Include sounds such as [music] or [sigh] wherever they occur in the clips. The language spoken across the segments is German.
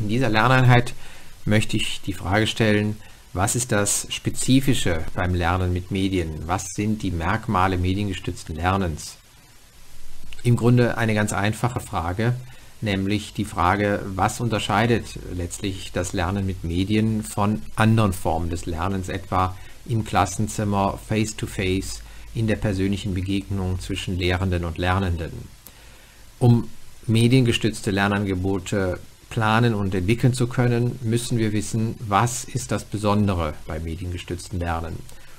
In dieser Lerneinheit möchte ich die Frage stellen, was ist das Spezifische beim Lernen mit Medien? Was sind die Merkmale mediengestützten Lernens? Im Grunde eine ganz einfache Frage, nämlich die Frage, was unterscheidet letztlich das Lernen mit Medien von anderen Formen des Lernens, etwa im Klassenzimmer, face-to-face, -face, in der persönlichen Begegnung zwischen Lehrenden und Lernenden. Um mediengestützte Lernangebote planen und entwickeln zu können, müssen wir wissen, was ist das Besondere bei mediengestützten Lernen.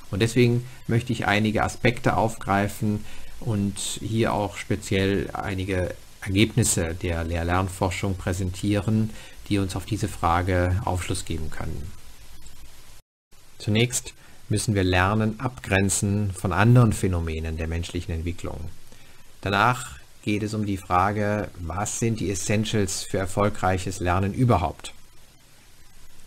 Und deswegen möchte ich einige Aspekte aufgreifen und hier auch speziell einige Ergebnisse der Lehr-Lernforschung präsentieren, die uns auf diese Frage Aufschluss geben können. Zunächst müssen wir Lernen abgrenzen von anderen Phänomenen der menschlichen Entwicklung. Danach geht es um die Frage, was sind die Essentials für erfolgreiches Lernen überhaupt?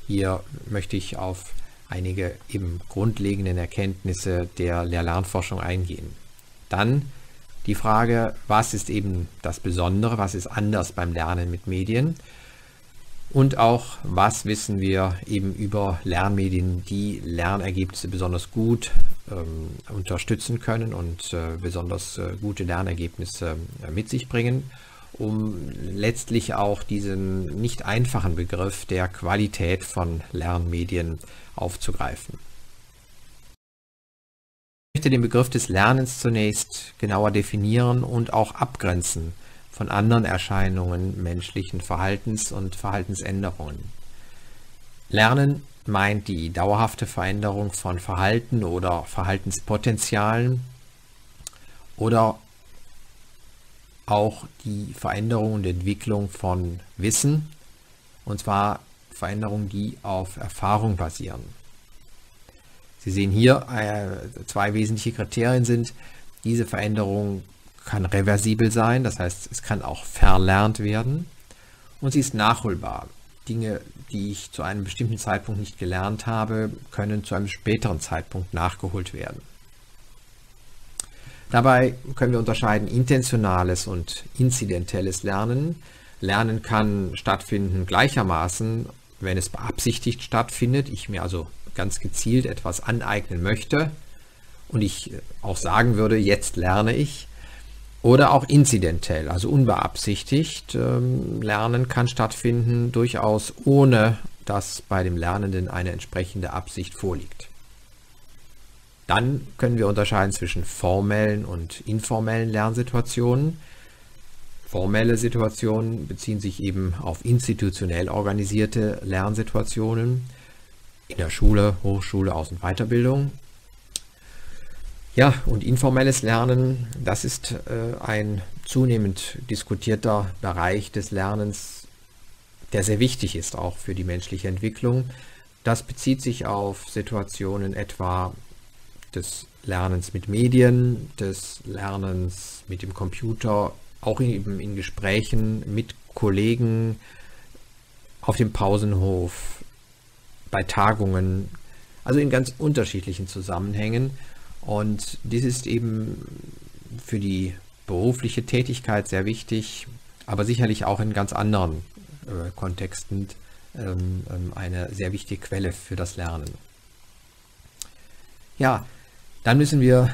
Hier möchte ich auf einige eben grundlegenden Erkenntnisse der Lehr-Lernforschung eingehen. Dann die Frage, was ist eben das Besondere, was ist anders beim Lernen mit Medien? Und auch, was wissen wir eben über Lernmedien, die Lernergebnisse besonders gut ähm, unterstützen können und äh, besonders äh, gute Lernergebnisse äh, mit sich bringen, um letztlich auch diesen nicht einfachen Begriff der Qualität von Lernmedien aufzugreifen. Ich möchte den Begriff des Lernens zunächst genauer definieren und auch abgrenzen von anderen Erscheinungen menschlichen Verhaltens und Verhaltensänderungen. Lernen meint die dauerhafte Veränderung von Verhalten oder Verhaltenspotenzialen oder auch die Veränderung und Entwicklung von Wissen, und zwar Veränderungen, die auf Erfahrung basieren. Sie sehen hier, äh, zwei wesentliche Kriterien sind, diese Veränderung kann reversibel sein, das heißt, es kann auch verlernt werden und sie ist nachholbar. Dinge, die ich zu einem bestimmten Zeitpunkt nicht gelernt habe, können zu einem späteren Zeitpunkt nachgeholt werden. Dabei können wir unterscheiden intentionales und inzidentelles Lernen. Lernen kann stattfinden gleichermaßen, wenn es beabsichtigt stattfindet, ich mir also ganz gezielt etwas aneignen möchte und ich auch sagen würde, jetzt lerne ich, oder auch inzidentell, also unbeabsichtigt. Ähm, Lernen kann stattfinden, durchaus ohne dass bei dem Lernenden eine entsprechende Absicht vorliegt. Dann können wir unterscheiden zwischen formellen und informellen Lernsituationen. Formelle Situationen beziehen sich eben auf institutionell organisierte Lernsituationen in der Schule, Hochschule, Aus- und Weiterbildung. Ja, und informelles Lernen, das ist äh, ein zunehmend diskutierter Bereich des Lernens, der sehr wichtig ist auch für die menschliche Entwicklung. Das bezieht sich auf Situationen etwa des Lernens mit Medien, des Lernens mit dem Computer, auch eben in Gesprächen mit Kollegen auf dem Pausenhof, bei Tagungen, also in ganz unterschiedlichen Zusammenhängen. Und dies ist eben für die berufliche Tätigkeit sehr wichtig, aber sicherlich auch in ganz anderen äh, Kontexten ähm, ähm, eine sehr wichtige Quelle für das Lernen. Ja, dann müssen wir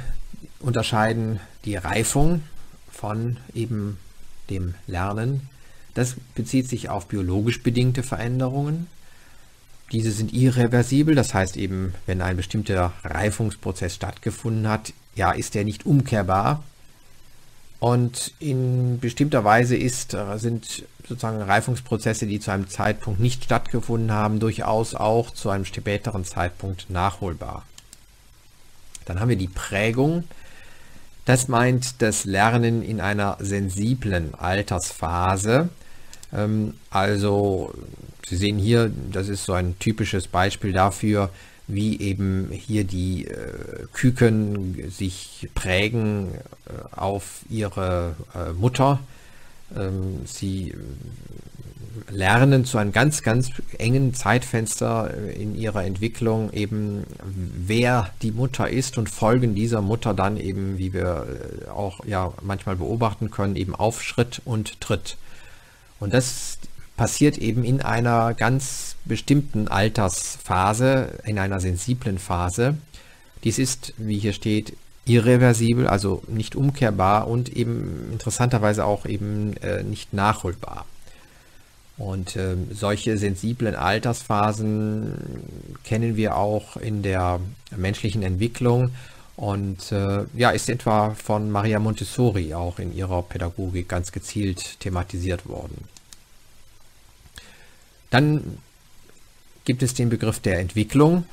unterscheiden die Reifung von eben dem Lernen. Das bezieht sich auf biologisch bedingte Veränderungen, diese sind irreversibel, das heißt eben, wenn ein bestimmter Reifungsprozess stattgefunden hat, ja, ist der nicht umkehrbar. Und in bestimmter Weise ist, äh, sind sozusagen Reifungsprozesse, die zu einem Zeitpunkt nicht stattgefunden haben, durchaus auch zu einem späteren Zeitpunkt nachholbar. Dann haben wir die Prägung. Das meint das Lernen in einer sensiblen Altersphase. Ähm, also Sie sehen hier, das ist so ein typisches Beispiel dafür, wie eben hier die äh, Küken sich prägen äh, auf ihre äh, Mutter. Ähm, sie lernen zu einem ganz, ganz engen Zeitfenster äh, in ihrer Entwicklung eben, wer die Mutter ist und folgen dieser Mutter dann eben, wie wir äh, auch ja manchmal beobachten können, eben auf Schritt und Tritt. Und das passiert eben in einer ganz bestimmten Altersphase, in einer sensiblen Phase. Dies ist, wie hier steht, irreversibel, also nicht umkehrbar und eben interessanterweise auch eben äh, nicht nachholbar. Und äh, solche sensiblen Altersphasen kennen wir auch in der menschlichen Entwicklung und äh, ja, ist etwa von Maria Montessori auch in ihrer Pädagogik ganz gezielt thematisiert worden. Dann gibt es den Begriff der Entwicklung.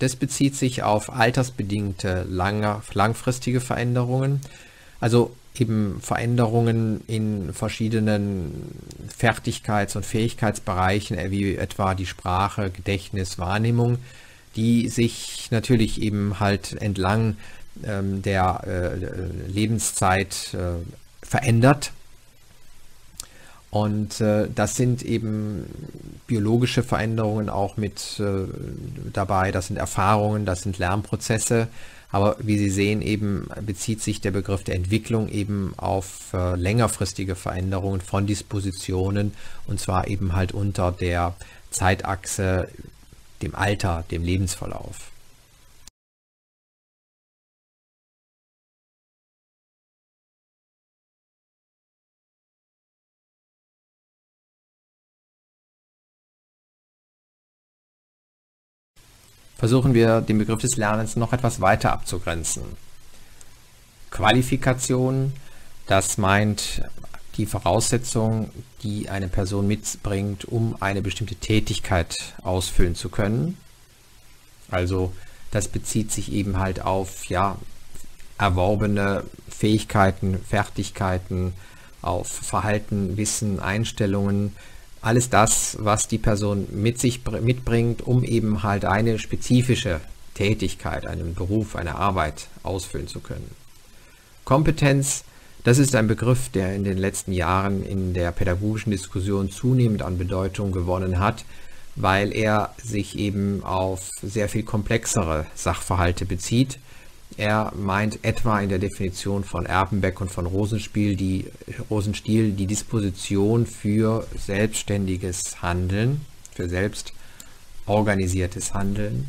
Das bezieht sich auf altersbedingte lange, langfristige Veränderungen. Also eben Veränderungen in verschiedenen Fertigkeits- und Fähigkeitsbereichen, äh, wie etwa die Sprache, Gedächtnis, Wahrnehmung, die sich natürlich eben halt entlang ähm, der äh, Lebenszeit äh, verändert. Und äh, das sind eben biologische Veränderungen auch mit äh, dabei, das sind Erfahrungen, das sind Lernprozesse, aber wie Sie sehen, eben bezieht sich der Begriff der Entwicklung eben auf äh, längerfristige Veränderungen von Dispositionen und zwar eben halt unter der Zeitachse, dem Alter, dem Lebensverlauf. versuchen wir den Begriff des Lernens noch etwas weiter abzugrenzen. Qualifikation, das meint die Voraussetzung, die eine Person mitbringt, um eine bestimmte Tätigkeit ausfüllen zu können. Also das bezieht sich eben halt auf ja, erworbene Fähigkeiten, Fertigkeiten, auf Verhalten, Wissen, Einstellungen, alles das, was die Person mit sich mitbringt, um eben halt eine spezifische Tätigkeit, einen Beruf, eine Arbeit ausfüllen zu können. Kompetenz, das ist ein Begriff, der in den letzten Jahren in der pädagogischen Diskussion zunehmend an Bedeutung gewonnen hat, weil er sich eben auf sehr viel komplexere Sachverhalte bezieht er meint etwa in der Definition von Erpenbeck und von Rosenstiel die, Rosenstiel die Disposition für selbstständiges Handeln, für selbst organisiertes Handeln.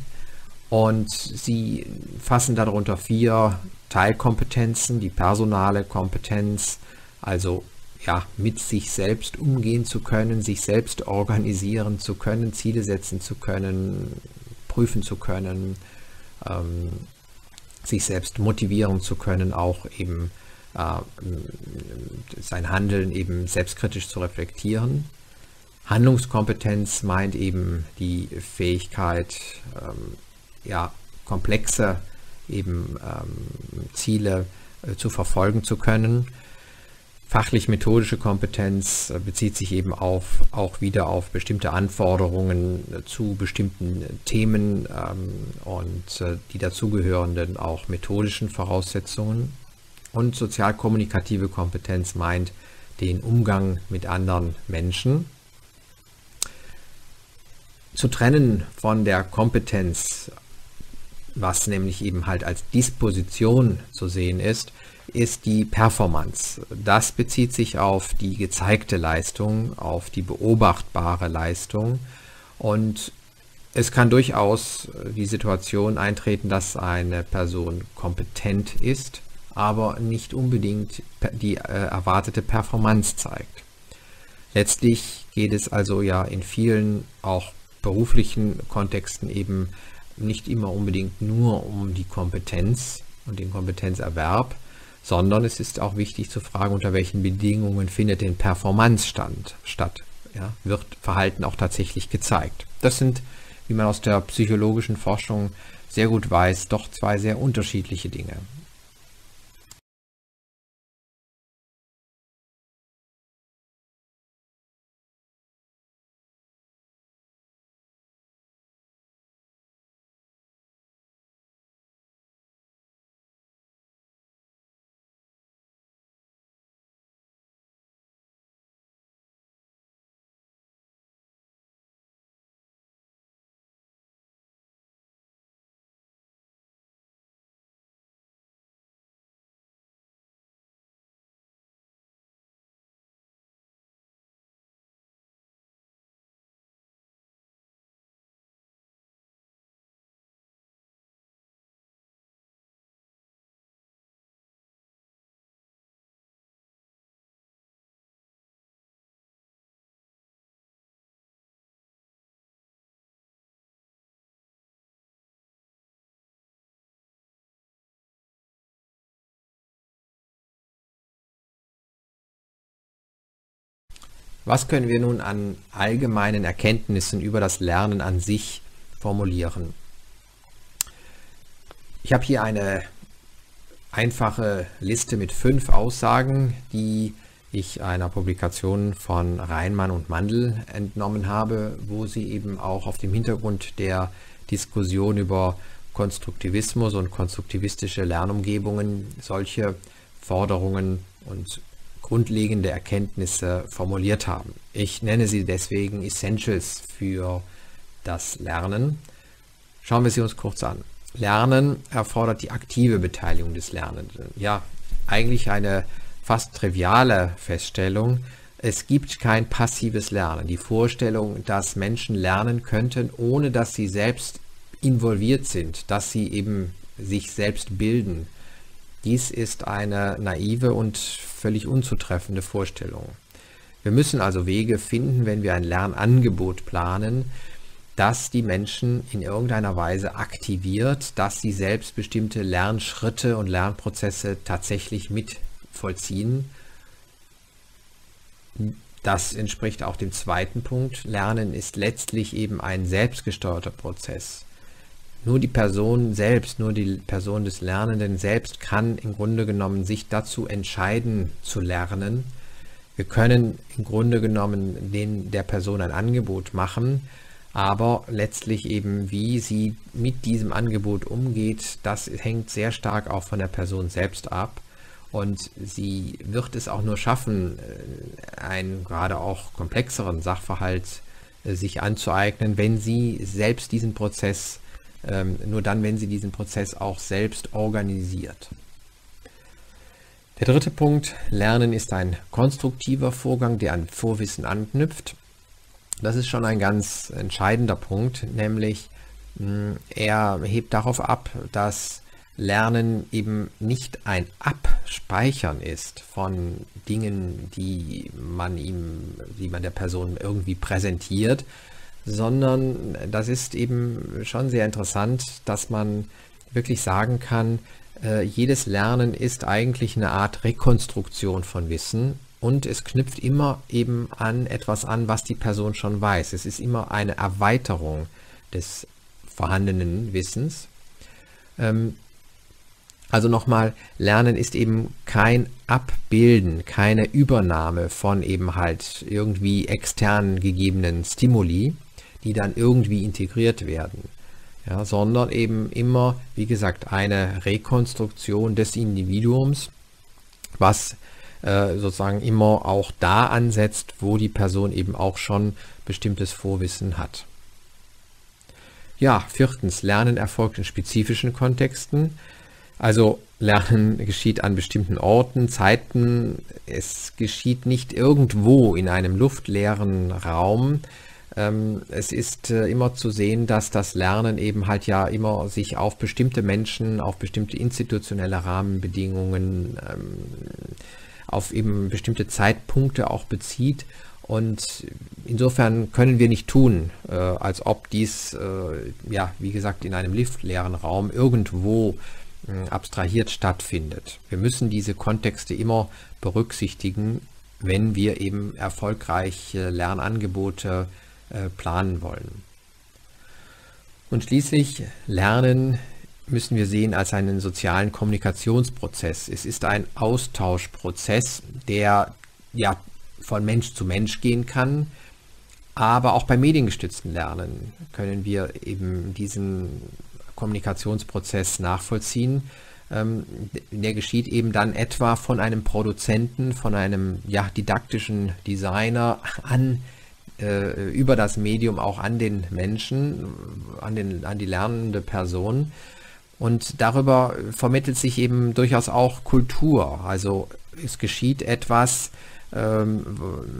Und sie fassen darunter vier Teilkompetenzen, die personale Kompetenz, also ja, mit sich selbst umgehen zu können, sich selbst organisieren zu können, Ziele setzen zu können, prüfen zu können, ähm, sich selbst motivieren zu können, auch eben äh, sein Handeln eben selbstkritisch zu reflektieren. Handlungskompetenz meint eben die Fähigkeit, ähm, ja, komplexe eben ähm, Ziele äh, zu verfolgen zu können Fachlich-methodische Kompetenz äh, bezieht sich eben auf, auch wieder auf bestimmte Anforderungen äh, zu bestimmten Themen ähm, und äh, die dazugehörenden auch methodischen Voraussetzungen. Und sozialkommunikative Kompetenz meint den Umgang mit anderen Menschen. Zu trennen von der Kompetenz, was nämlich eben halt als Disposition zu sehen ist, ist die Performance. Das bezieht sich auf die gezeigte Leistung, auf die beobachtbare Leistung und es kann durchaus die Situation eintreten, dass eine Person kompetent ist, aber nicht unbedingt die äh, erwartete Performance zeigt. Letztlich geht es also ja in vielen auch beruflichen Kontexten eben nicht immer unbedingt nur um die Kompetenz und den Kompetenzerwerb, sondern es ist auch wichtig zu fragen, unter welchen Bedingungen findet denn Performance statt. Ja, wird Verhalten auch tatsächlich gezeigt. Das sind, wie man aus der psychologischen Forschung sehr gut weiß, doch zwei sehr unterschiedliche Dinge. Was können wir nun an allgemeinen Erkenntnissen über das Lernen an sich formulieren? Ich habe hier eine einfache Liste mit fünf Aussagen, die ich einer Publikation von Reinmann und Mandel entnommen habe, wo sie eben auch auf dem Hintergrund der Diskussion über Konstruktivismus und konstruktivistische Lernumgebungen solche Forderungen und grundlegende Erkenntnisse formuliert haben. Ich nenne sie deswegen Essentials für das Lernen. Schauen wir sie uns kurz an. Lernen erfordert die aktive Beteiligung des Lernenden. Ja, eigentlich eine fast triviale Feststellung. Es gibt kein passives Lernen. Die Vorstellung, dass Menschen lernen könnten, ohne dass sie selbst involviert sind, dass sie eben sich selbst bilden, dies ist eine naive und völlig unzutreffende Vorstellung. Wir müssen also Wege finden, wenn wir ein Lernangebot planen, dass die Menschen in irgendeiner Weise aktiviert, dass sie selbst bestimmte Lernschritte und Lernprozesse tatsächlich mit vollziehen. Das entspricht auch dem zweiten Punkt. Lernen ist letztlich eben ein selbstgesteuerter Prozess. Nur die Person selbst, nur die Person des Lernenden selbst kann im Grunde genommen sich dazu entscheiden zu lernen. Wir können im Grunde genommen den, der Person ein Angebot machen, aber letztlich eben, wie sie mit diesem Angebot umgeht, das hängt sehr stark auch von der Person selbst ab. Und sie wird es auch nur schaffen, äh, einen gerade auch komplexeren Sachverhalt äh, sich anzueignen, wenn sie selbst diesen Prozess, nur dann, wenn sie diesen Prozess auch selbst organisiert. Der dritte Punkt, Lernen ist ein konstruktiver Vorgang, der an Vorwissen anknüpft. Das ist schon ein ganz entscheidender Punkt, nämlich hm, er hebt darauf ab, dass Lernen eben nicht ein Abspeichern ist von Dingen, die man ihm, die man der Person irgendwie präsentiert, sondern das ist eben schon sehr interessant, dass man wirklich sagen kann, äh, jedes Lernen ist eigentlich eine Art Rekonstruktion von Wissen und es knüpft immer eben an etwas an, was die Person schon weiß. Es ist immer eine Erweiterung des vorhandenen Wissens. Ähm, also nochmal, Lernen ist eben kein Abbilden, keine Übernahme von eben halt irgendwie extern gegebenen Stimuli, die dann irgendwie integriert werden, ja, sondern eben immer, wie gesagt, eine Rekonstruktion des Individuums, was äh, sozusagen immer auch da ansetzt, wo die Person eben auch schon bestimmtes Vorwissen hat. Ja, viertens, Lernen erfolgt in spezifischen Kontexten. Also Lernen [laughs] geschieht an bestimmten Orten, Zeiten. Es geschieht nicht irgendwo in einem luftleeren Raum. Ähm, es ist äh, immer zu sehen, dass das Lernen eben halt ja immer sich auf bestimmte Menschen, auf bestimmte institutionelle Rahmenbedingungen ähm, auf eben bestimmte Zeitpunkte auch bezieht. Und insofern können wir nicht tun, äh, als ob dies, äh, ja, wie gesagt, in einem luftleeren Raum irgendwo äh, abstrahiert stattfindet. Wir müssen diese Kontexte immer berücksichtigen, wenn wir eben erfolgreiche Lernangebote planen wollen. Und schließlich Lernen müssen wir sehen als einen sozialen Kommunikationsprozess. Es ist ein Austauschprozess, der ja von Mensch zu Mensch gehen kann, aber auch beim mediengestützten Lernen können wir eben diesen Kommunikationsprozess nachvollziehen. Ähm, der geschieht eben dann etwa von einem Produzenten, von einem ja, didaktischen Designer an äh, über das Medium auch an den Menschen, an, den, an die lernende Person. Und darüber vermittelt sich eben durchaus auch Kultur. Also es geschieht etwas, ähm,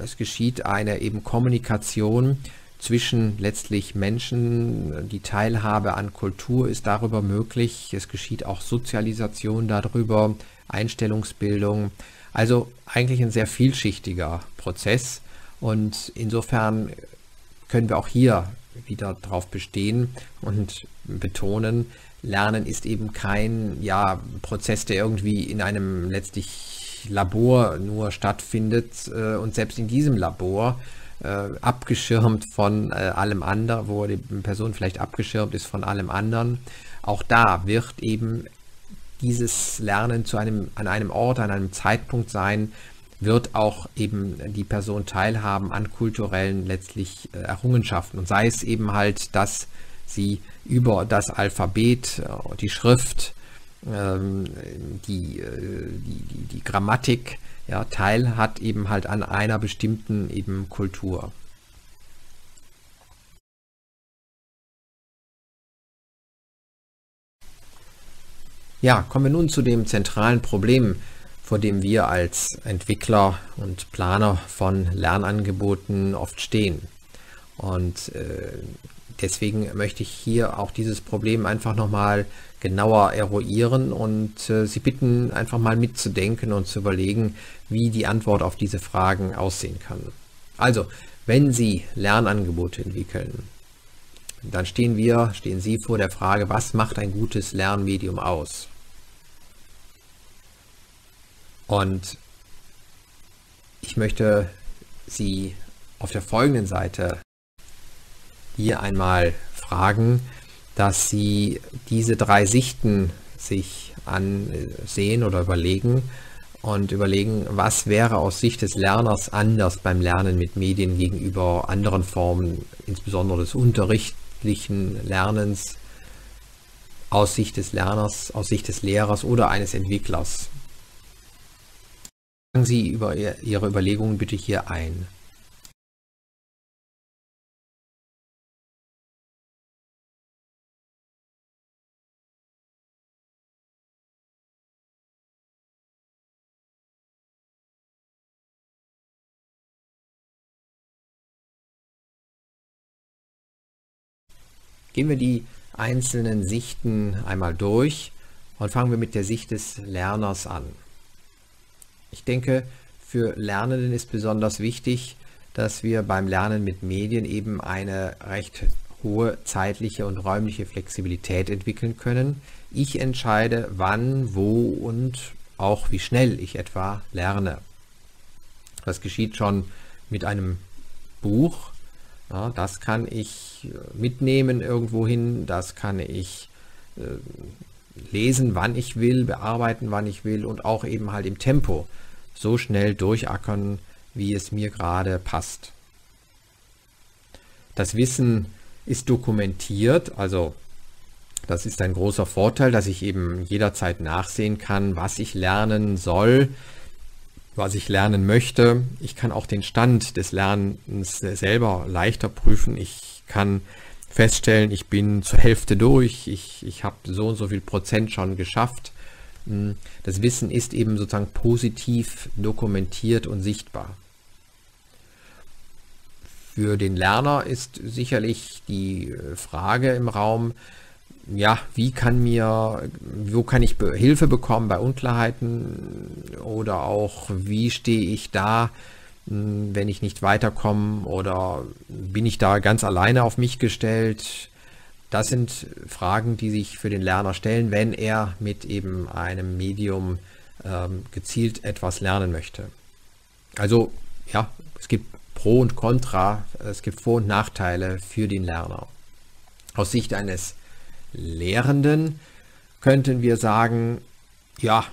es geschieht eine eben Kommunikation zwischen letztlich Menschen. Die Teilhabe an Kultur ist darüber möglich. Es geschieht auch Sozialisation darüber, Einstellungsbildung. Also eigentlich ein sehr vielschichtiger Prozess. Und insofern können wir auch hier wieder darauf bestehen und betonen, Lernen ist eben kein ja, Prozess, der irgendwie in einem letztlich Labor nur stattfindet äh, und selbst in diesem Labor äh, abgeschirmt von äh, allem anderen, wo die Person vielleicht abgeschirmt ist von allem anderen, auch da wird eben dieses Lernen zu einem, an einem Ort, an einem Zeitpunkt sein, wird auch eben die Person teilhaben an kulturellen letztlich äh, Errungenschaften. Und sei es eben halt, dass sie über das Alphabet, äh, die Schrift, ähm, die, äh, die, die, die Grammatik ja, teil eben halt an einer bestimmten eben Kultur. Ja, kommen wir nun zu dem zentralen Problem, vor dem wir als Entwickler und Planer von Lernangeboten oft stehen. Und äh, deswegen möchte ich hier auch dieses Problem einfach nochmal genauer eruieren und äh, Sie bitten, einfach mal mitzudenken und zu überlegen, wie die Antwort auf diese Fragen aussehen kann. Also, wenn Sie Lernangebote entwickeln, dann stehen wir, stehen Sie vor der Frage, was macht ein gutes Lernmedium aus? Und ich möchte Sie auf der folgenden Seite hier einmal fragen, dass Sie diese drei Sichten sich ansehen oder überlegen und überlegen, was wäre aus Sicht des Lerners anders beim Lernen mit Medien gegenüber anderen Formen, insbesondere des unterrichtlichen Lernens, aus Sicht des Lerners, aus Sicht des Lehrers oder eines Entwicklers. Sagen Sie über Ihre Überlegungen bitte hier ein. Gehen wir die einzelnen Sichten einmal durch und fangen wir mit der Sicht des Lerners an. Ich denke, für Lernenden ist besonders wichtig, dass wir beim Lernen mit Medien eben eine recht hohe zeitliche und räumliche Flexibilität entwickeln können. Ich entscheide, wann, wo und auch wie schnell ich etwa lerne. Das geschieht schon mit einem Buch, ja, das kann ich äh, mitnehmen irgendwohin, das kann ich äh, lesen, wann ich will, bearbeiten, wann ich will und auch eben halt im Tempo so schnell durchackern, wie es mir gerade passt. Das Wissen ist dokumentiert, also das ist ein großer Vorteil, dass ich eben jederzeit nachsehen kann, was ich lernen soll, was ich lernen möchte. Ich kann auch den Stand des Lernens selber leichter prüfen. Ich kann feststellen, ich bin zur Hälfte durch, ich, ich habe so und so viel Prozent schon geschafft. Hm, das Wissen ist eben sozusagen positiv dokumentiert und sichtbar. Für den Lerner ist sicherlich die Frage im Raum, ja, wie kann mir, wo kann ich Hilfe bekommen bei Unklarheiten oder auch wie stehe ich da, hm, wenn ich nicht weiterkomme oder bin ich da ganz alleine auf mich gestellt? Das sind Fragen, die sich für den Lerner stellen, wenn er mit eben einem Medium ähm, gezielt etwas lernen möchte. Also ja, es gibt Pro und Contra, es gibt Vor- und Nachteile für den Lerner. Aus Sicht eines Lehrenden könnten wir sagen, ja,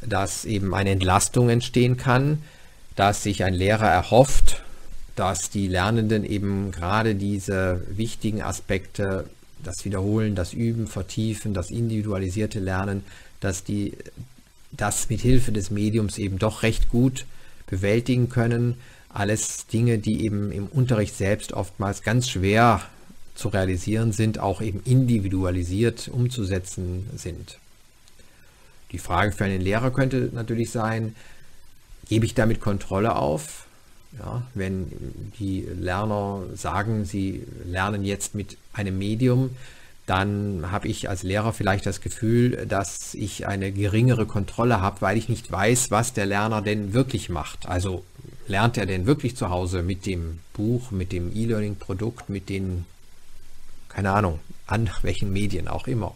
dass eben eine Entlastung entstehen kann, dass sich ein Lehrer erhofft, dass die Lernenden eben gerade diese wichtigen Aspekte, das Wiederholen, das Üben, Vertiefen, das individualisierte Lernen, dass die das mit Hilfe des Mediums eben doch recht gut bewältigen können. Alles Dinge, die eben im Unterricht selbst oftmals ganz schwer zu realisieren sind, auch eben individualisiert umzusetzen sind. Die Frage für einen Lehrer könnte natürlich sein, gebe ich damit Kontrolle auf? Ja, wenn die Lerner sagen, sie lernen jetzt mit einem Medium, dann habe ich als Lehrer vielleicht das Gefühl, dass ich eine geringere Kontrolle habe, weil ich nicht weiß, was der Lerner denn wirklich macht. Also lernt er denn wirklich zu Hause mit dem Buch, mit dem E-Learning-Produkt, mit den keine Ahnung, an [laughs] welchen Medien auch immer.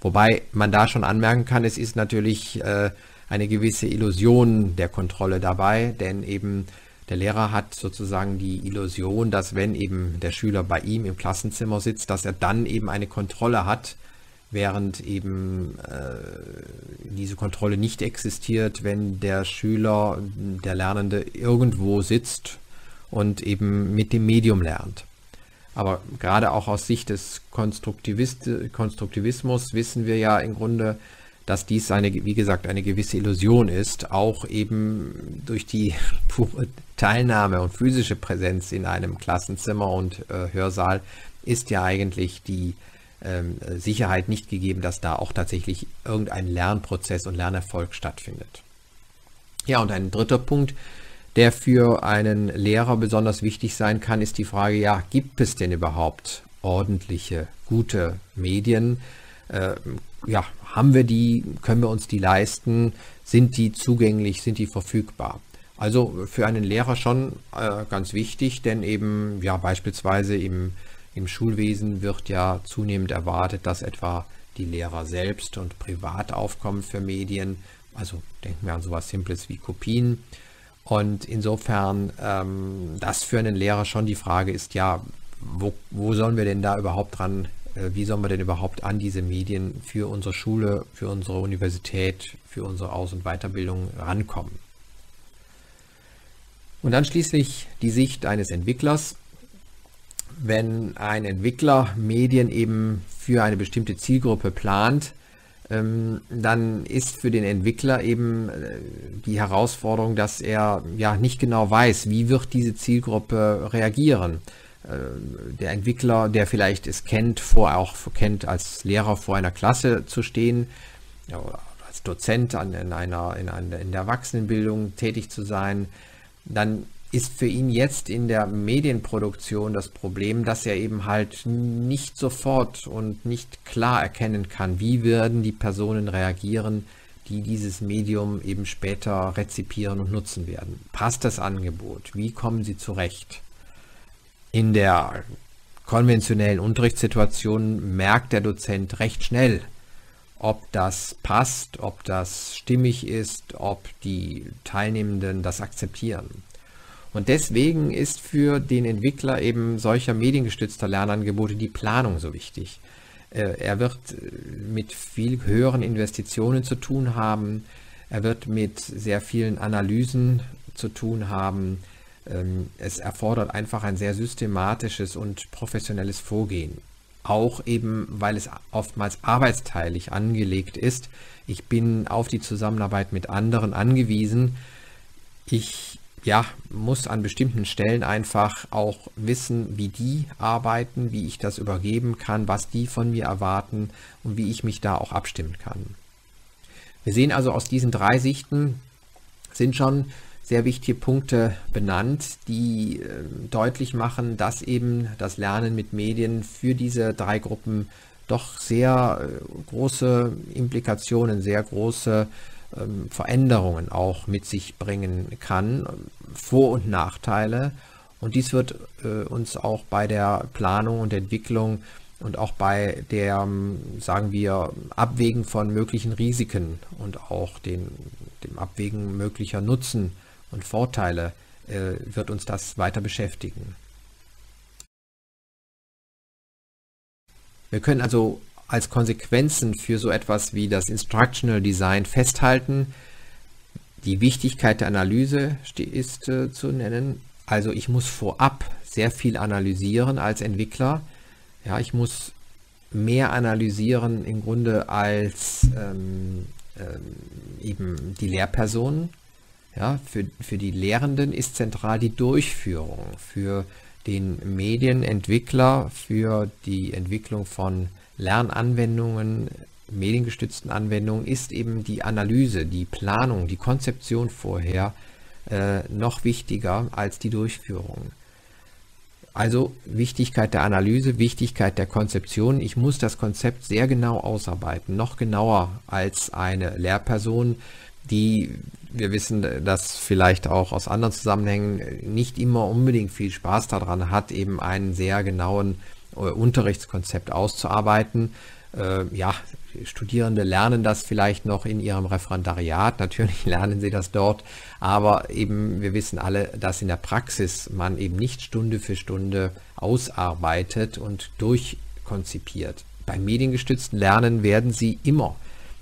Wobei man da schon anmerken kann, es ist natürlich äh, eine gewisse Illusion der Kontrolle dabei, denn eben der Lehrer hat sozusagen die Illusion, dass wenn eben der Schüler bei ihm im Klassenzimmer sitzt, dass er dann eben eine Kontrolle hat, während eben äh, diese Kontrolle nicht existiert, wenn der Schüler, der Lernende irgendwo sitzt und eben mit dem Medium lernt. Aber gerade auch aus Sicht des Konstruktivismus wissen wir ja im Grunde, dass dies eine, wie gesagt, eine gewisse Illusion ist, auch eben durch die [laughs] pure Teilnahme und physische Präsenz in einem Klassenzimmer und äh, Hörsaal ist ja eigentlich die ähm, Sicherheit nicht gegeben, dass da auch tatsächlich irgendein Lernprozess und Lernerfolg stattfindet. Ja, und ein dritter Punkt, der für einen Lehrer besonders wichtig sein kann, ist die Frage, ja, gibt es denn überhaupt ordentliche, gute Medien? Äh, ja, haben wir die, können wir uns die leisten, sind die zugänglich, sind die verfügbar? Also für einen Lehrer schon äh, ganz wichtig, denn eben ja beispielsweise im, im Schulwesen wird ja zunehmend erwartet, dass etwa die Lehrer selbst und privat aufkommen für Medien. Also denken wir an sowas Simples wie Kopien. Und insofern, ähm, das für einen Lehrer schon die Frage ist, ja, wo, wo sollen wir denn da überhaupt dran äh, wie sollen wir denn überhaupt an diese Medien für unsere Schule, für unsere Universität, für unsere Aus- und Weiterbildung rankommen. Und dann schließlich die Sicht eines Entwicklers. Wenn ein Entwickler Medien eben für eine bestimmte Zielgruppe plant, ähm, dann ist für den Entwickler eben äh, die Herausforderung, dass er ja nicht genau weiß, wie wird diese Zielgruppe reagieren. Äh, der Entwickler, der vielleicht es kennt, vor auch kennt, als Lehrer vor einer Klasse zu stehen, als Dozent an, in, einer, in, einer, in der Erwachsenenbildung tätig zu sein, dann ist für ihn jetzt in der Medienproduktion das Problem, dass er eben halt nicht sofort und nicht klar erkennen kann, wie werden die Personen reagieren, die dieses Medium eben später rezipieren und nutzen werden. Passt das Angebot? Wie kommen sie zurecht? In der konventionellen Unterrichtssituation merkt der Dozent recht schnell, ob das passt, ob das stimmig ist, ob die Teilnehmenden das akzeptieren. Und deswegen ist für den Entwickler eben solcher mediengestützter Lernangebote die Planung so wichtig. Äh, er wird äh, mit viel höheren Investitionen zu tun haben. Er wird mit sehr vielen Analysen zu tun haben. Ähm, es erfordert einfach ein sehr systematisches und professionelles Vorgehen. Auch eben, weil es oftmals arbeitsteilig angelegt ist. Ich bin auf die Zusammenarbeit mit anderen angewiesen. Ich ja, muss an bestimmten Stellen einfach auch wissen, wie die arbeiten, wie ich das übergeben kann, was die von mir erwarten und wie ich mich da auch abstimmen kann. Wir sehen also aus diesen drei Sichten sind schon sehr wichtige Punkte benannt, die äh, deutlich machen, dass eben das Lernen mit Medien für diese drei Gruppen doch sehr äh, große Implikationen, sehr große ähm, Veränderungen auch mit sich bringen kann, Vor- und Nachteile. Und dies wird äh, uns auch bei der Planung und Entwicklung und auch bei der, ähm, sagen wir, Abwägen von möglichen Risiken und auch den, dem Abwägen möglicher Nutzen und Vorteile äh, wird uns das weiter beschäftigen. Wir können also als Konsequenzen für so etwas wie das Instructional Design festhalten, die Wichtigkeit der Analyse ist äh, zu nennen. Also ich muss vorab sehr viel analysieren als Entwickler. Ja, ich muss mehr analysieren im Grunde als ähm, ähm, eben die Lehrpersonen. Ja, für, für die Lehrenden ist zentral die Durchführung, für den Medienentwickler, für die Entwicklung von Lernanwendungen, mediengestützten Anwendungen ist eben die Analyse, die Planung, die Konzeption vorher äh, noch wichtiger als die Durchführung. Also Wichtigkeit der Analyse, Wichtigkeit der Konzeption. Ich muss das Konzept sehr genau ausarbeiten, noch genauer als eine Lehrperson, die wir wissen, dass vielleicht auch aus anderen Zusammenhängen nicht immer unbedingt viel Spaß daran hat, eben einen sehr genauen äh, Unterrichtskonzept auszuarbeiten. Äh, ja, Studierende lernen das vielleicht noch in ihrem Referendariat, [laughs] natürlich lernen sie das dort, aber eben wir wissen alle, dass in der Praxis man eben nicht Stunde für Stunde ausarbeitet und durchkonzipiert. Beim mediengestützten Lernen werden Sie immer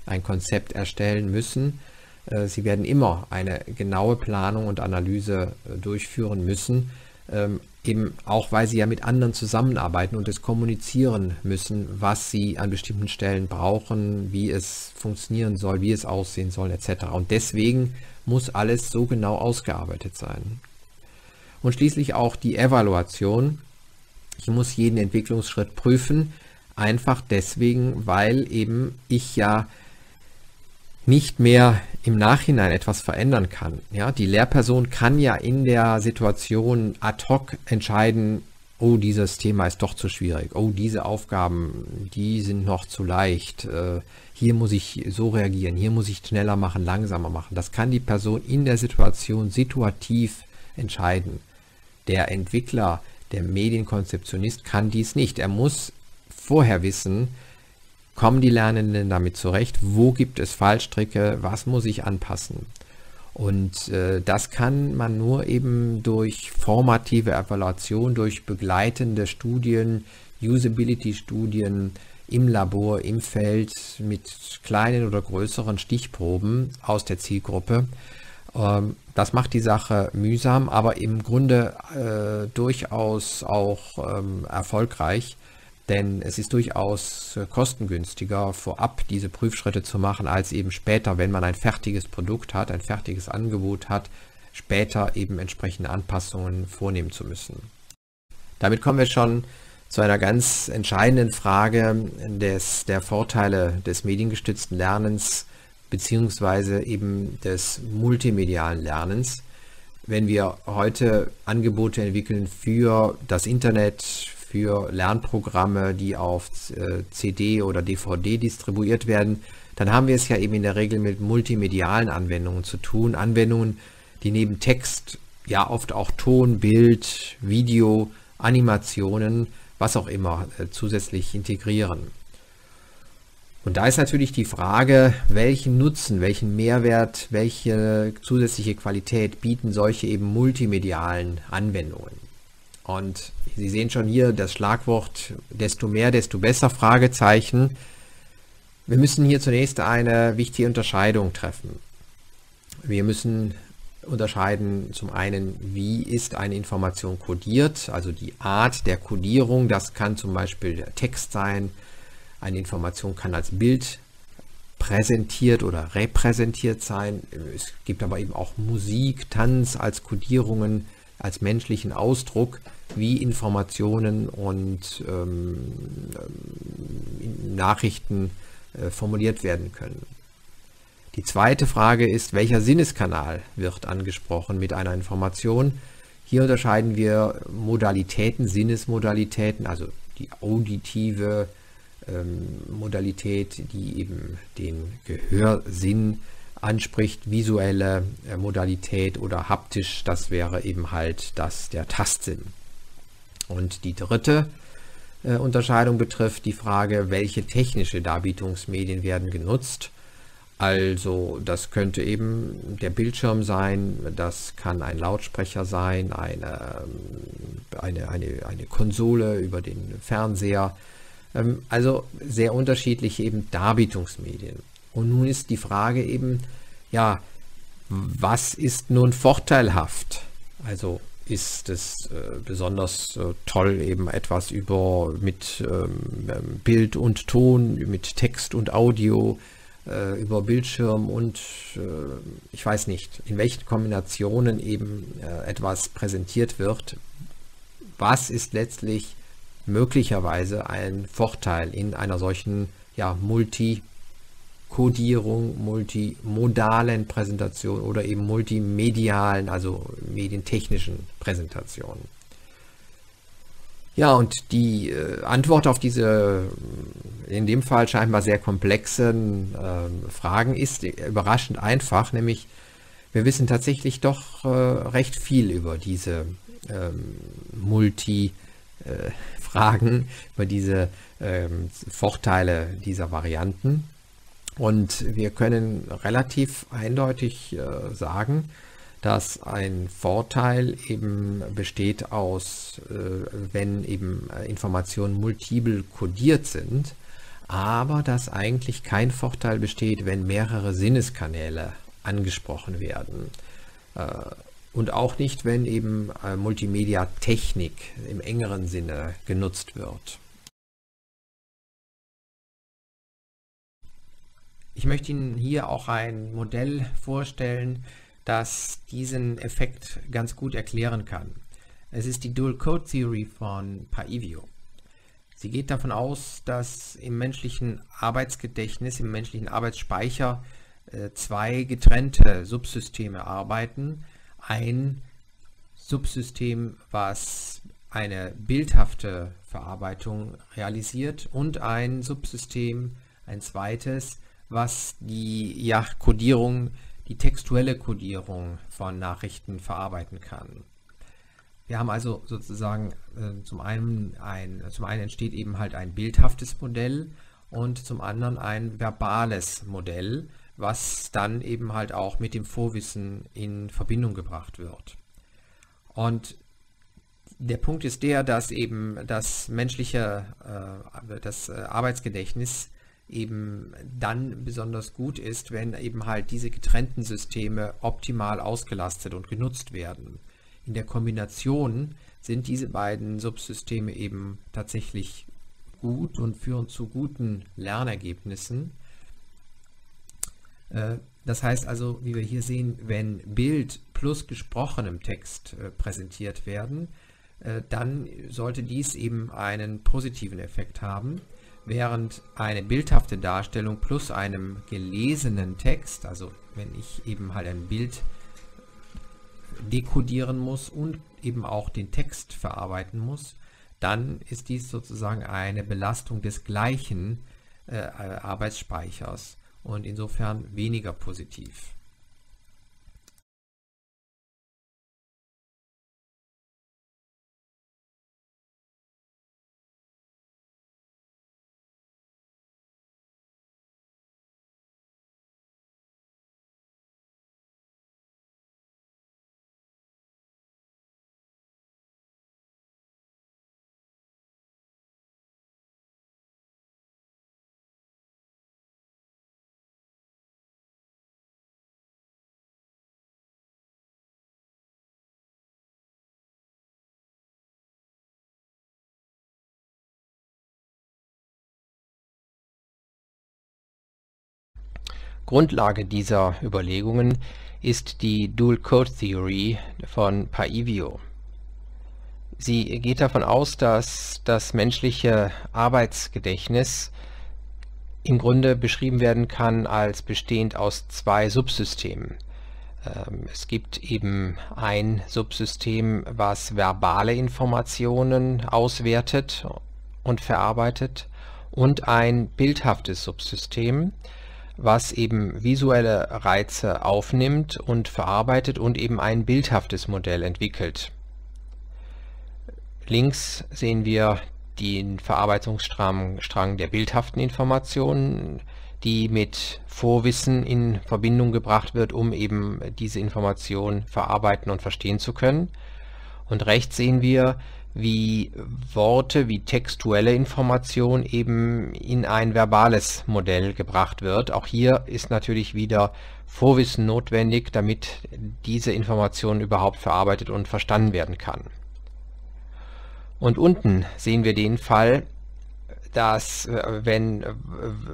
ein Konzept erstellen müssen. Äh, sie werden immer eine genaue Planung und Analyse äh, durchführen müssen, ähm, eben auch weil Sie ja mit anderen zusammenarbeiten und es kommunizieren müssen, was Sie an bestimmten Stellen brauchen, wie es funktionieren soll, wie es aussehen soll, etc. Und deswegen muss alles so genau ausgearbeitet sein. Und schließlich auch die Evaluation. Ich muss jeden Entwicklungsschritt prüfen, Einfach deswegen, weil eben ich ja nicht mehr im Nachhinein etwas verändern kann. Ja, die Lehrperson kann ja in der Situation ad hoc entscheiden, oh, dieses Thema ist doch zu schwierig, oh, diese Aufgaben, die sind noch zu leicht, äh, hier muss ich so reagieren, hier muss ich schneller machen, langsamer machen. Das kann die Person in der Situation situativ entscheiden. Der Entwickler, der Medienkonzeptionist kann dies nicht. Er muss vorher wissen, kommen die Lernenden damit zurecht, wo gibt es Fallstricke, was muss ich anpassen. Und äh, das kann man nur eben durch formative Evaluation, durch begleitende Studien, Usability-Studien im Labor, im Feld mit kleinen oder größeren Stichproben aus der Zielgruppe. Ähm, das macht die Sache mühsam, aber im Grunde äh, durchaus auch ähm, erfolgreich denn es ist durchaus äh, kostengünstiger, vorab diese Prüfschritte zu machen, als eben später, wenn man ein fertiges Produkt hat, ein fertiges Angebot hat, später eben entsprechende Anpassungen vornehmen zu müssen. Damit kommen wir schon zu einer ganz entscheidenden Frage des, der Vorteile des mediengestützten Lernens beziehungsweise eben des multimedialen Lernens. Wenn wir heute Angebote entwickeln für das Internet, für Lernprogramme, die auf äh, CD oder DVD distribuiert werden, dann haben wir es ja eben in der Regel mit multimedialen Anwendungen zu tun. Anwendungen, die neben Text ja oft auch Ton, Bild, Video, Animationen, was auch immer äh, zusätzlich integrieren. Und da ist natürlich die Frage, welchen Nutzen, welchen Mehrwert, welche zusätzliche Qualität bieten solche eben multimedialen Anwendungen. Und Sie sehen schon hier das Schlagwort desto mehr, desto besser, Fragezeichen. Wir müssen hier zunächst eine wichtige Unterscheidung treffen. Wir müssen unterscheiden zum einen, wie ist eine Information kodiert, also die Art der Kodierung. Das kann zum Beispiel der Text sein. Eine Information kann als Bild präsentiert oder repräsentiert sein. Es gibt aber eben auch Musik, Tanz als Kodierungen als menschlichen Ausdruck, wie Informationen und ähm, ähm, Nachrichten äh, formuliert werden können. Die zweite Frage ist, welcher Sinneskanal wird angesprochen mit einer Information? Hier unterscheiden wir Modalitäten, Sinnesmodalitäten, also die auditive ähm, Modalität, die eben den Gehörsinn anspricht, visuelle äh, Modalität oder haptisch, das wäre eben halt das der Tastsinn. Und die dritte äh, Unterscheidung betrifft die Frage, welche technische Darbietungsmedien werden genutzt. Also das könnte eben der Bildschirm sein, das kann ein Lautsprecher sein, eine, ähm, eine, eine, eine Konsole über den Fernseher. Ähm, also sehr unterschiedliche eben Darbietungsmedien. Und nun ist die Frage eben, ja, was ist nun vorteilhaft? Also ist es äh, besonders äh, toll, eben etwas über mit ähm, ähm, Bild und Ton, mit Text und Audio, äh, über Bildschirm und äh, ich weiß nicht, in welchen Kombinationen eben äh, etwas präsentiert wird. Was ist letztlich möglicherweise ein Vorteil in einer solchen ja, Multi- Codierung, multimodalen Präsentation oder eben multimedialen, also medientechnischen Präsentationen. Ja, und die äh, Antwort auf diese in dem Fall scheinbar sehr komplexen äh, Fragen ist überraschend einfach, nämlich wir wissen tatsächlich doch äh, recht viel über diese ähm, multi äh, über diese ähm, Vorteile dieser Varianten. Und wir können relativ eindeutig äh, sagen, dass ein Vorteil eben besteht aus, äh, wenn eben äh, Informationen multiple kodiert sind, aber dass eigentlich kein Vorteil besteht, wenn mehrere Sinneskanäle angesprochen werden. Äh, und auch nicht, wenn eben Multimedia-Technik im engeren Sinne genutzt wird. Ich möchte Ihnen hier auch ein Modell vorstellen, das diesen Effekt ganz gut erklären kann. Es ist die Dual Code Theory von Paivio. Sie geht davon aus, dass im menschlichen Arbeitsgedächtnis, im menschlichen Arbeitsspeicher äh, zwei getrennte Subsysteme arbeiten. Ein Subsystem, was eine bildhafte Verarbeitung realisiert und ein Subsystem, ein zweites, was die ja, Codierung die textuelle Codierung von Nachrichten verarbeiten kann. Wir haben also sozusagen äh, zum, einen ein, zum einen entsteht eben halt ein bildhaftes Modell und zum anderen ein verbales Modell, was dann eben halt auch mit dem Vorwissen in Verbindung gebracht wird. Und der Punkt ist der, dass eben das menschliche, äh, das äh, Arbeitsgedächtnis eben dann besonders gut ist, wenn eben halt diese getrennten Systeme optimal ausgelastet und genutzt werden. In der Kombination sind diese beiden Subsysteme eben tatsächlich gut und führen zu guten Lernergebnissen. Äh, das heißt also, wie wir hier sehen, wenn Bild plus gesprochenem Text äh, präsentiert werden, äh, dann sollte dies eben einen positiven Effekt haben während eine bildhafte Darstellung plus einem gelesenen Text, also wenn ich eben halt ein Bild dekodieren muss und eben auch den Text verarbeiten muss, dann ist dies sozusagen eine Belastung des gleichen äh, Arbeitsspeichers und insofern weniger positiv. Grundlage dieser Überlegungen ist die Dual Code Theory von Paivio. Sie geht davon aus, dass das menschliche Arbeitsgedächtnis im Grunde beschrieben werden kann als bestehend aus zwei Subsystemen. Ähm, es gibt eben ein Subsystem, was verbale Informationen auswertet und verarbeitet und ein bildhaftes Subsystem, was eben visuelle Reize aufnimmt und verarbeitet und eben ein bildhaftes Modell entwickelt. Links sehen wir den Verarbeitungsstrang Strang der bildhaften Informationen, die mit Vorwissen in Verbindung gebracht wird, um eben diese Information verarbeiten und verstehen zu können. Und rechts sehen wir wie Worte, wie textuelle Information eben in ein verbales Modell gebracht wird. Auch hier ist natürlich wieder Vorwissen notwendig, damit diese Information überhaupt verarbeitet und verstanden werden kann. Und unten sehen wir den Fall, dass äh, wenn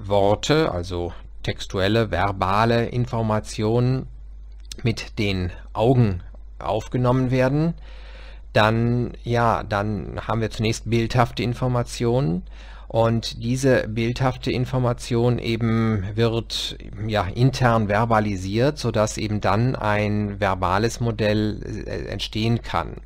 Worte, also textuelle, verbale Informationen mit den Augen aufgenommen werden, dann, ja, dann haben wir zunächst bildhafte Informationen und diese bildhafte Information eben wird ja, intern verbalisiert, sodass eben dann ein verbales Modell äh, entstehen kann.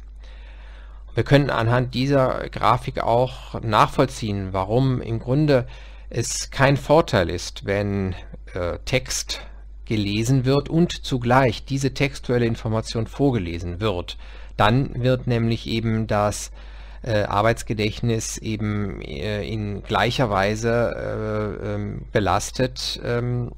Wir können anhand dieser Grafik auch nachvollziehen, warum im Grunde es kein Vorteil ist, wenn äh, Text gelesen wird und zugleich diese textuelle Information vorgelesen wird. Dann wird nämlich eben das äh, Arbeitsgedächtnis eben äh, in gleicher Weise äh, ähm, belastet ähm,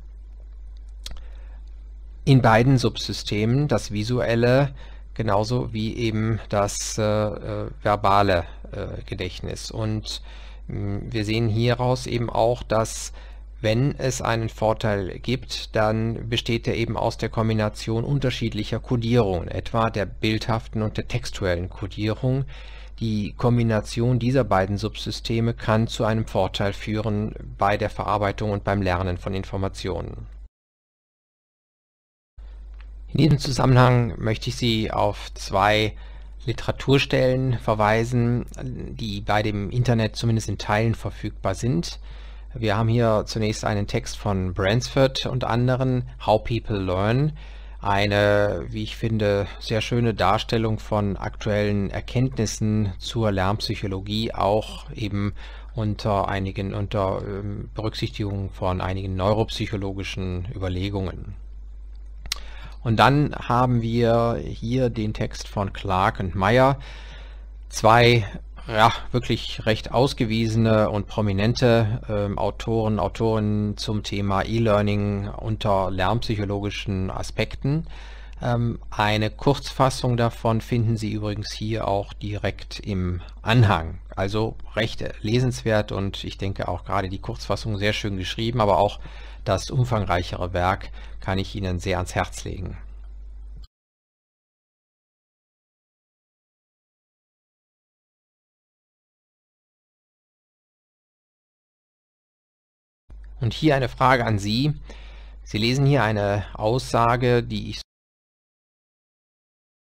in beiden Subsystemen, das visuelle genauso wie eben das äh, äh, verbale Gedächtnis. Und mh, wir sehen hieraus eben auch, dass wenn es einen Vorteil gibt, dann besteht er eben aus der Kombination unterschiedlicher Codierungen, etwa der bildhaften und der textuellen Codierung. Die Kombination dieser beiden Subsysteme kann zu einem Vorteil führen bei der Verarbeitung und beim Lernen von Informationen. In diesem Zusammenhang möchte ich Sie auf zwei Literaturstellen verweisen, die bei dem Internet zumindest in Teilen verfügbar sind. Wir haben hier zunächst einen Text von Bransford und anderen, How People Learn, eine, wie ich finde, sehr schöne Darstellung von aktuellen Erkenntnissen zur Lernpsychologie, auch eben unter einigen, unter ähm, Berücksichtigung von einigen neuropsychologischen Überlegungen. Und dann haben wir hier den Text von Clark und Meyer. Zwei ja, wirklich recht ausgewiesene und prominente ähm, Autoren, Autorinnen zum Thema E-Learning unter lernpsychologischen Aspekten. Ähm, eine Kurzfassung davon finden Sie übrigens hier auch direkt im Anhang. Also recht lesenswert und ich denke auch gerade die Kurzfassung sehr schön geschrieben, aber auch das umfangreichere Werk kann ich Ihnen sehr ans Herz legen. Und hier eine Frage an Sie. Sie lesen hier eine Aussage, die ich